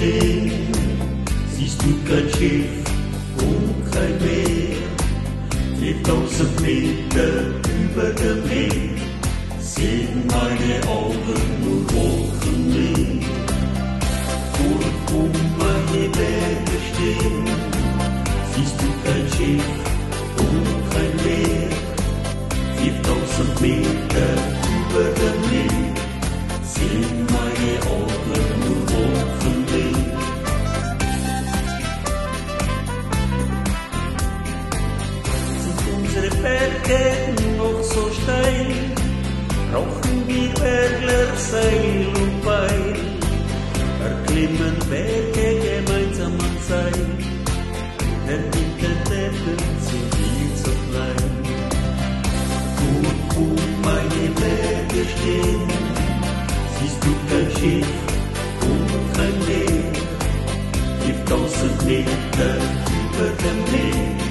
stehen, siehst du kein Schiff und kein Meer. 4000 Meter über dem Meer sehen meine Augen nur Wolkenmeer. Dort, wo meine Berge stehen, siehst du kein Schiff und kein Meer. 4000 Meter über dem Meer sehen unsere Berge noch so steil, brauchen wir Bergler Seil und Beil. Erklimmen Berge gemeinsam an Seil, denn Winterdeppen sind viel zu klein. Dort, wo meine Berge stehen, siehst du kein Schiff und kein Meer. 4000 Meter über dem Meer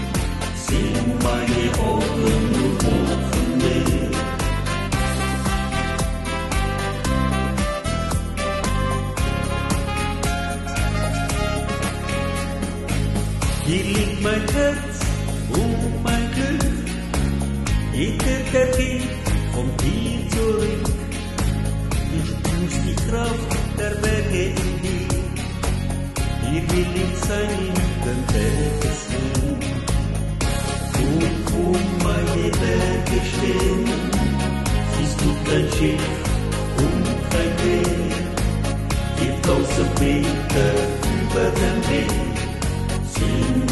Hier liegt mein Herz und mein Glück, jeder, der geht, kommt hier zurück. Du spürst die Kraft der Berge in dir, hier will ich sein in den Bergeswind. Und Sonne gestehen, siehst du dein Schiff und dein Weg, die tausend Meter über den Weg sind.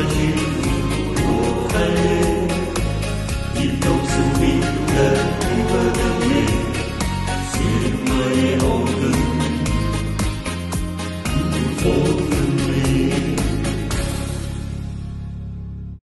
You.